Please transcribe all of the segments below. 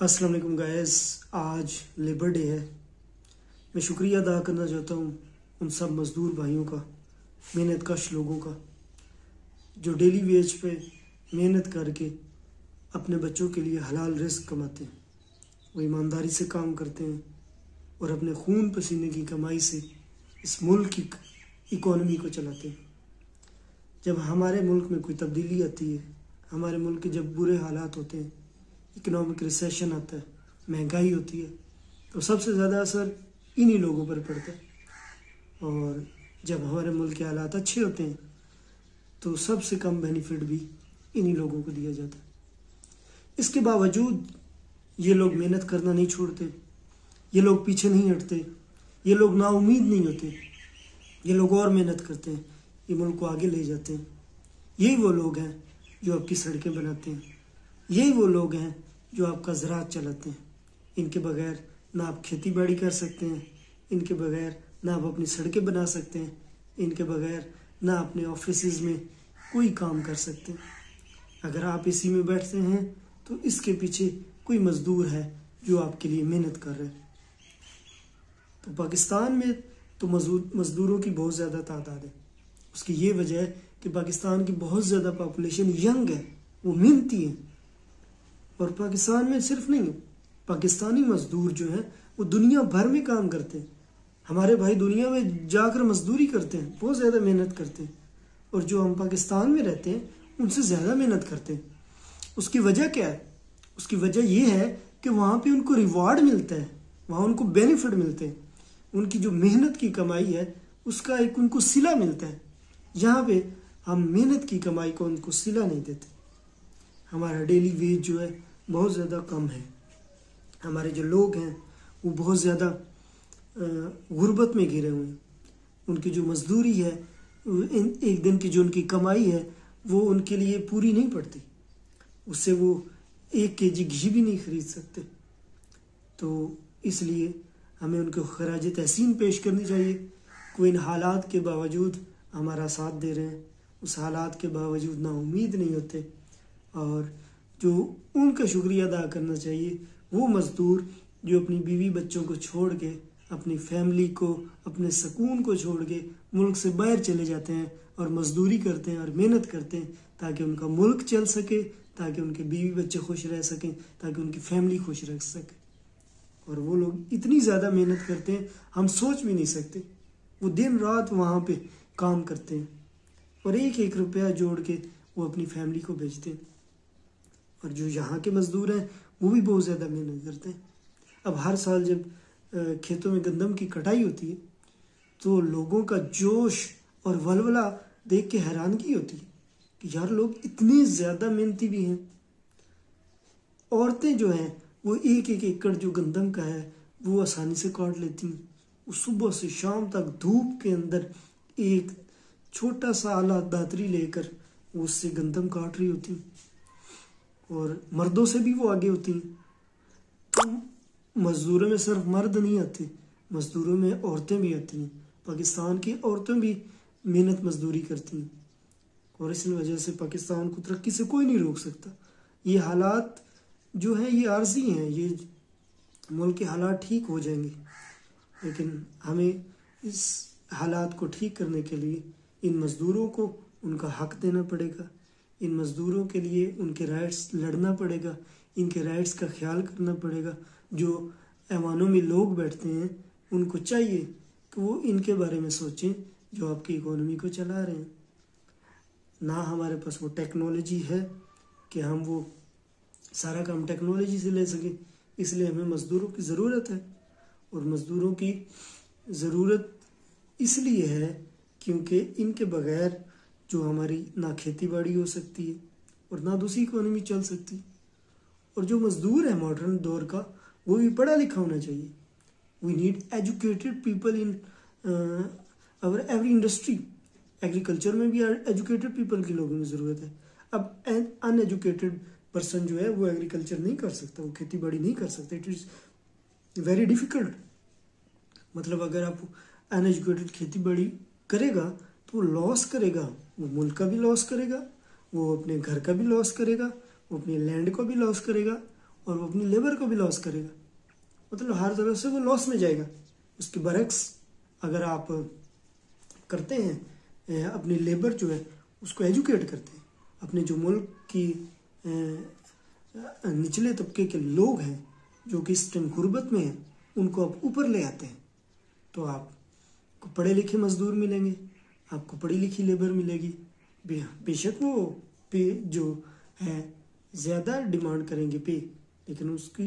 अस्सलाम वालेकुम गाइस आज लेबर डे है। मैं शुक्रिया अदा करना चाहता हूँ उन सब मज़दूर भाइयों का, मेहनत कश लोगों का, जो डेली वेज पे मेहनत करके अपने बच्चों के लिए हलाल रिस्क कमाते हैं, वो ईमानदारी से काम करते हैं और अपने खून पसीने की कमाई से इस मुल्क की इकोनॉमी को चलाते हैं। जब हमारे मुल्क में कोई तब्दीली आती है, हमारे मुल्क के जब बुरे हालात होते हैं इकोनॉमिक रिसेशन आता है, महँगाई होती है तो सबसे ज़्यादा असर इन्हीं लोगों पर पड़ता है। और जब हमारे मुल्क के हालात अच्छे होते हैं तो सबसे कम बेनिफिट भी इन्हीं लोगों को दिया जाता है। इसके बावजूद ये लोग मेहनत करना नहीं छोड़ते, ये लोग पीछे नहीं हटते, ये लोग नाउमीद नहीं होते, ये लोग और मेहनत करते हैं, ये मुल्क को आगे ले जाते हैं। यही वो लोग हैं जो आपकी सड़कें बनाते हैं। यही वो लोग हैं जो आपका ज़रात चलाते हैं। इनके बगैर ना आप खेती बाड़ी कर सकते हैं, इनके बगैर ना आप अपनी सड़कें बना सकते हैं, इनके बगैर ना अपने ऑफ़िस में कोई काम कर सकते हैं। अगर आप इसी में बैठते हैं तो इसके पीछे कोई मज़दूर है जो आपके लिए मेहनत कर रहे हैं। तो पाकिस्तान में तो मज़दूरों की बहुत ज़्यादा तादाद है। उसकी ये वजह है कि पाकिस्तान की बहुत ज़्यादा पॉपुलेशन यंग है, वो मेहनती है। और पाकिस्तान में सिर्फ़ नहीं, पाकिस्तानी मजदूर जो हैं, वो दुनिया भर में काम करते हैं। हमारे भाई दुनिया में जाकर मजदूरी करते हैं, बहुत ज़्यादा मेहनत करते हैं। और जो हम पाकिस्तान में रहते हैं, उनसे ज़्यादा मेहनत करते हैं। उसकी वजह क्या है? उसकी वजह यह है कि वहाँ पे उनको रिवॉर्ड मिलता है, वहाँ उनको बेनिफिट मिलते हैं। उनकी जो मेहनत की कमाई है, उसका एक उनको सिला मिलता है। यहाँ पे हम मेहनत की कमाई को उनको सिला नहीं देते। हमारा डेली वेज जो है बहुत ज़्यादा कम है। हमारे जो लोग हैं, वो बहुत ज़्यादा गुर्बत में घिरे हुए हैं। उनकी जो मजदूरी है एक दिन की जो उनकी कमाई है, वो उनके लिए पूरी नहीं पड़ती। उससे वो एक के जी घी भी नहीं खरीद सकते। तो इसलिए हमें उनको खराज तहसीन पेश करनी चाहिए। कोई इन हालात के बावजूद हमारा साथ दे रहे हैं। उस हालात के बावजूद ना उम्मीद नहीं होते। और जो उनका शुक्रिया अदा करना चाहिए, वो मज़दूर जो अपनी बीवी बच्चों को छोड़ के, अपनी फैमिली को, अपने सुकून को छोड़ के मुल्क से बाहर चले जाते हैं और मजदूरी करते हैं और मेहनत करते हैं, ताकि उनका मुल्क चल सके, ताकि उनके बीवी बच्चे खुश रह सकें, ताकि उनकी फैमिली खुश रह सके। और वो लोग इतनी ज़्यादा मेहनत करते हैं, हम सोच भी नहीं सकते। वो दिन रात वहाँ पे काम करते हैं और एक एक रुपया जोड़ के वो अपनी फैमिली को भेजते हैं। और जो यहाँ के मज़दूर हैं, वो भी बहुत ज़्यादा मेहनत करते हैं। अब हर साल जब खेतों में गंदम की कटाई होती है तो लोगों का जोश और वलवला देख के हैरानगी होती है कि यार लोग इतने ज़्यादा मेहनती भी हैं। औरतें जो हैं, वो एक एक एकड़ जो गंदम का है, वो आसानी से काट लेती हैं। वो सुबह से शाम तक धूप के अंदर एक छोटा सा आला दातरी लेकर उससे गंदम काट रही होती और मर्दों से भी वो आगे होती हैं। तो मज़दूरों में सिर्फ़ मर्द नहीं आते, मज़दूरों में औरतें भी आती हैं। पाकिस्तान की औरतें भी मेहनत मजदूरी करती हैं। और इस वजह से पाकिस्तान को तरक्की से कोई नहीं रोक सकता। ये हालात जो हैं, ये आर्जी हैं। ये मुल्क के हालात ठीक हो जाएँगे। लेकिन हमें इस हालात को ठीक करने के लिए इन मज़दूरों को उनका हक देना पड़ेगा। इन मज़दूरों के लिए उनके राइट्स लड़ना पड़ेगा, इनके राइट्स का ख्याल करना पड़ेगा। जो ऐवानों में लोग बैठते हैं, उनको चाहिए कि वो इनके बारे में सोचें, जो आपकी इकोनॉमी को चला रहे हैं। ना हमारे पास वो टेक्नोलॉजी है कि हम वो सारा काम टेक्नोलॉजी से ले सकें। इसलिए हमें मज़दूरों की ज़रूरत है और मज़दूरों की ज़रूरत इसलिए है क्योंकि इनके बगैर जो हमारी ना खेती बाड़ी हो सकती है और ना दूसरी इकोनॉमी चल सकती। और जो मजदूर है मॉडर्न दौर का, वो भी पढ़ा लिखा होना चाहिए। We need educated people in our every industry agriculture में भी एजुकेटेड पीपल की लोगों की ज़रूरत है। अब अनएजुकेटेड पर्सन जो है, वो एग्रीकल्चर नहीं कर सकता, वो खेती बाड़ी नहीं कर सकता। इट इज़ वेरी डिफ़िकल्ट मतलब अगर आप अनएजुकेटेड खेती बाड़ी करेगा तो लॉस करेगा, वो मुल्क का भी लॉस करेगा, वो अपने घर का भी लॉस करेगा, वो अपने लैंड को भी लॉस करेगा और वो अपनी लेबर को भी लॉस करेगा। मतलब हर तरह से वो लॉस में जाएगा। उसके बरक्स अगर आप करते हैं अपनी लेबर जो है, उसको एजुकेट करते हैं। अपने जो मुल्क की निचले तबके के लोग हैं, जो कि इस टाइम गुर्बत में हैं, उनको आप ऊपर ले आते हैं। तो आपको पढ़े लिखे मजदूर मिलेंगे। आपको पढ़ी लिखी लेबर मिलेगी। बेशक वो पे जो है, ज़्यादा डिमांड करेंगे पे, लेकिन उसकी,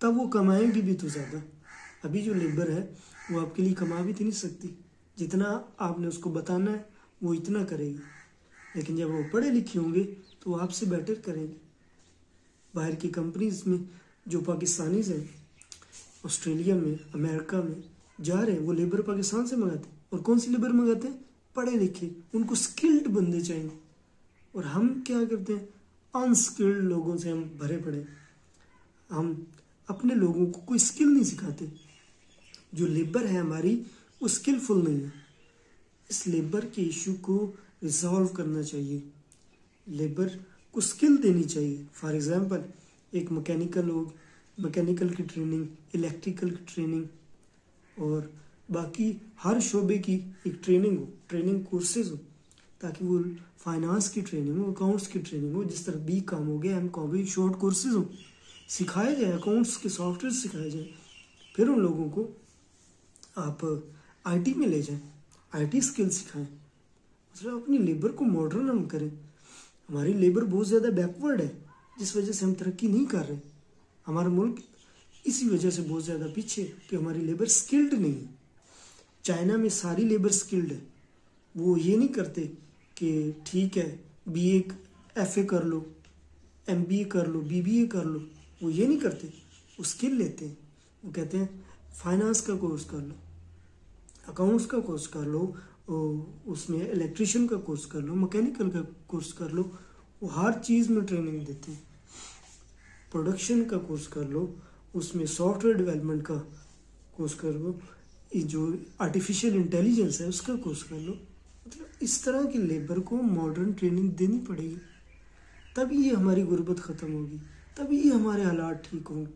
तब वो कमाएँगी भी तो ज़्यादा। अभी जो लेबर है, वो आपके लिए कमा भी तो नहीं सकती। जितना आपने उसको बताना है, वो इतना करेगी। लेकिन जब वो पढ़े लिखे होंगे तो वो आपसे बेटर करेंगे। बाहर की कंपनीज़ में, जो पाकिस्तानीज हैं, ऑस्ट्रेलिया में, अमेरिका में जा रहे हैं, वो लेबर पाकिस्तान से मंगाते हैं। और कौन सी लेबर मंगाते हैं? पढ़े लिखे, उनको स्किल्ड बंदे चाहिए। और हम क्या करते हैं? अनस्किल्ड लोगों से हम भरे पड़े। हम अपने लोगों को कोई स्किल नहीं सिखाते। जो लेबर है हमारी, वो स्किलफुल नहीं है। इस लेबर के इशू को रिजॉल्व करना चाहिए। लेबर को स्किल देनी चाहिए। फॉर एग्जांपल एक मैकेनिकल हो मैकेनिकल की ट्रेनिंग इलेक्ट्रिकल की ट्रेनिंग और बाकी हर शोबे की एक ट्रेनिंग हो ट्रेनिंग कोर्सेज हो, ताकि वो फाइनेंस की ट्रेनिंग हो अकाउंट्स की ट्रेनिंग हो, जिस तरह बी काम हो गया एम कॉम भी शॉर्ट कोर्सेज हो, सिखाए जाए अकाउंट्स के सॉफ्टवेयर सिखाए जाए, फिर उन लोगों को आप आईटी में ले जाएँ आईटी स्किल सिखाएँ। मतलब अपनी लेबर को मॉडर्न हम करें। हमारी लेबर बहुत ज़्यादा बैकवर्ड है, जिस वजह से हम तरक्की नहीं कर रहे। हमारा मुल्क इसी वजह से बहुत ज़्यादा पीछे कि हमारी लेबर स्किल्ड नहीं है। चाइना में सारी लेबर स्किल्ड है। वो ये नहीं करते कि ठीक है बी एफ़ ए कर लो एम बी ए कर लो बी बी ए कर लो। वो ये नहीं करते। वो स्किल लेते हैं। वो कहते हैं फाइनेंस का कोर्स कर लो अकाउंट्स का कोर्स कर लो उसमें इलेक्ट्रिशियन का कोर्स कर लो मैकेनिकल का कोर्स कर लो। वो हर चीज़ में ट्रेनिंग देते हैं। प्रोडक्शन का कोर्स कर लो, उसमें सॉफ्टवेयर डेवलपमेंट का कोर्स कर लो। जो आर्टिफिशियल इंटेलिजेंस है, उसका कोर्स कर लो। मतलब इस तरह की लेबर को मॉडर्न ट्रेनिंग देनी पड़ेगी। तभी ये हमारी गुर्बत ख़त्म होगी। तभी ये हमारे हालात ठीक होंगे।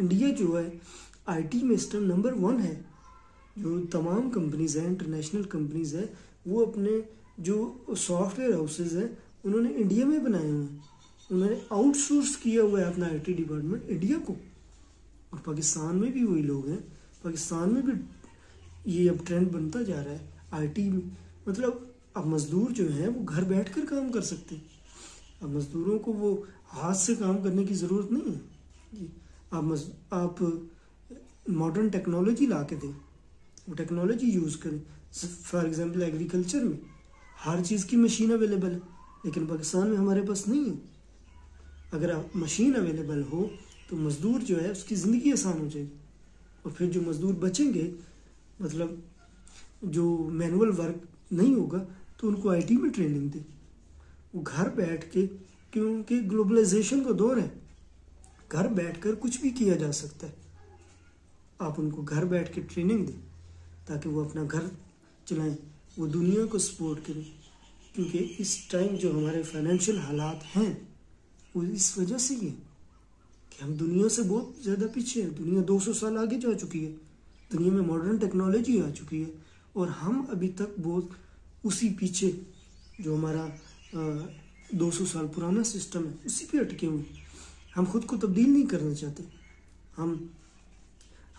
इंडिया जो है आईटी में इस टाइम नंबर वन है। जो तमाम कंपनीज़ हैं इंटरनेशनल कंपनीज़ है, वो अपने जो सॉफ्टवेयर हाउसेज हैं, उन्होंने इंडिया में बनाए हुए हैं। उन्होंने आउटसोर्स किया हुआ है अपना आईटी डिपार्टमेंट इंडिया को। और पाकिस्तान में भी वही लोग हैं। पाकिस्तान में भी ये अब ट्रेंड बनता जा रहा है। आईटी में मतलब अब मज़दूर जो हैं, वो घर बैठ कर काम कर सकते हैं। अब मज़दूरों को वो हाथ से काम करने की ज़रूरत नहीं है। आप मज, आप मॉडर्न टेक्नोलॉजी ला के दें। वो टेक्नोलॉजी यूज़ करें। फॉर एग्जांपल एग्रीकल्चर में हर चीज़ की मशीन अवेलेबल है, लेकिन पाकिस्तान में हमारे पास नहीं है। अगर आप मशीन अवेलेबल हो तो मज़दूर जो है, उसकी ज़िंदगी आसान हो जाएगी। और फिर जो मज़दूर बचेंगे मतलब जो मैनुअल वर्क नहीं होगा तो उनको आईटी में ट्रेनिंग दे। वो घर बैठ के, क्योंकि ग्लोबलाइजेशन का दौर है, घर बैठकर कुछ भी किया जा सकता है। आप उनको घर बैठ के ट्रेनिंग दें, ताकि वो अपना घर चलाएँ, वो दुनिया को सपोर्ट करें। क्योंकि इस टाइम जो हमारे फाइनेंशियल हालात हैं, वो इस वजह से ही कि हम दुनिया से बहुत ज़्यादा पीछे हैं। दुनिया 200 साल आगे जा चुकी है। दुनिया में मॉडर्न टेक्नोलॉजी आ चुकी है और हम अभी तक बहुत उसी पीछे जो हमारा दो सौ साल पुराना सिस्टम है, उसी पे अटके हुए हम खुद को तब्दील नहीं करना चाहते। हम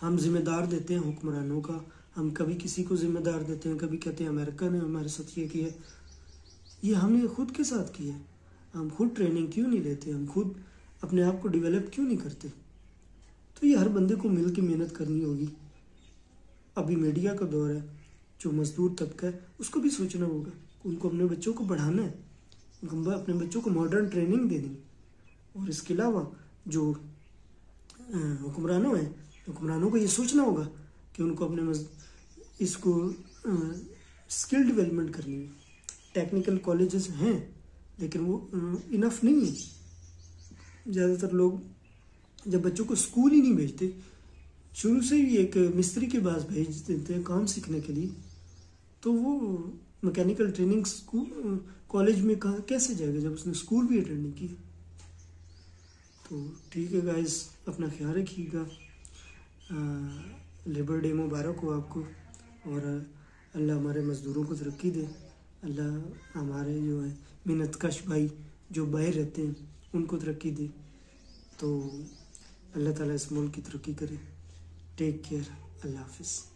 हम जिम्मेदार देते हैं हुक्मरानों का। हम कभी किसी को जिम्मेदार देते हैं, कभी कहते हैं, अमेरिका ने हमारे साथ ये किया ये हमने खुद के साथ किया है। हम खुद ट्रेनिंग क्यों नहीं लेते? हम खुद अपने आप को डेवलप क्यों नहीं करते? तो ये हर बंदे को मिल के मेहनत करनी होगी। अभी मीडिया का दौर है, जो मजदूर तबका है, उसको भी सोचना होगा उनको अपने बच्चों को बढ़ाना है, उनको अपने बच्चों को मॉडर्न ट्रेनिंग देनी और इसके अलावा जो हुक्मरानों हैं, हुक्मरानों को ये सोचना होगा कि उनको अपने मज... इसको स्किल डेवलपमेंट करनी है। टेक्निकल कॉलेजेस हैं, लेकिन वो इनफ नहीं है। ज़्यादातर लोग जब बच्चों को स्कूल ही नहीं भेजते शुरू से ही एक मिस्त्री के पास भेज देते हैं काम सीखने के लिए। तो वो मैकेनिकल ट्रेनिंग स्कूल कॉलेज में कहा, कैसे जाएगा? जब उसने स्कूल भी अटेंड नहीं किया। तो ठीक है गाइस अपना ख्याल रखिएगा। लेबर डे मुबारक हो आपको। और अल्लाह हमारे मज़दूरों को तरक्की दे। अल्लाह हमारे जो है, मिन्नत कश भाई जो बाहर रहते हैं, उनको तरक्की दे। तो अल्लाह ताला इस मुल्क की तरक्की करे। Take care. Allah Hafiz.